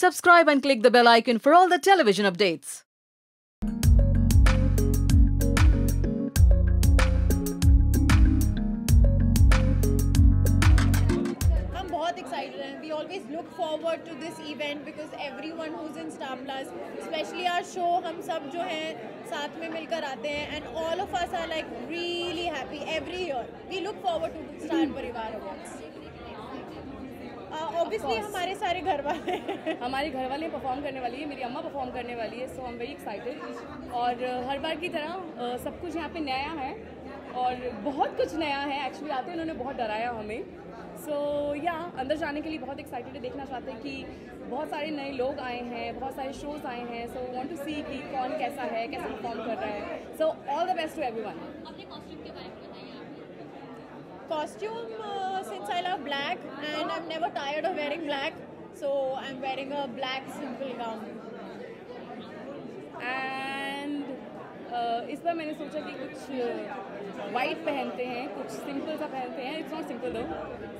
Subscribe and click the bell icon for all the television updates. हम बहुत excited हैं we always look forward to this event because everyone who's in Star Plus specially our show हम सब जो हैं साथ में मिलकर आते हैं and all of us are like really happy every year we look forward to Star Parivaar Awards Obviously हमारे सारे घर वाले हमारे घर वाले परफॉर्म करने वाली है मेरी अम्मा परफॉर्म करने वाली है so I am very excited और हर बार की तरह सब कुछ यहाँ पे नया है और बहुत कुछ नया है। एक्चुअली आते उन्होंने बहुत डराया हमें। सो so, या yeah, अंदर जाने के लिए बहुत एक्साइटेड है देखना चाहते हैं कि बहुत सारे नए लोग आए हैं बहुत सारे शोज़ आए हैं। सो वांट टू सी कि कौन कैसा है कैसे परफॉर्म कर रहा है। So all the best to everyone costume uh, since I love black and I'm never tired of wearing black. So I'm wearing a black simple gown. And uh, इस बार मैंने सोचा कि कुछ uh, वाइट पहनते हैं कुछ सिंपल सा पहनते हैं इट्स नॉट सिंपल दो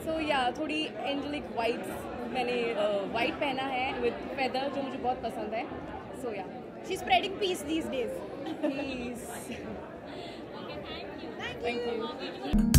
सो या थोड़ी एंजलिक वाइट्स मैंने uh, वाइट पहना है विथ फेदर जो मुझे बहुत पसंद है. So yeah she spreading peace these days please thank you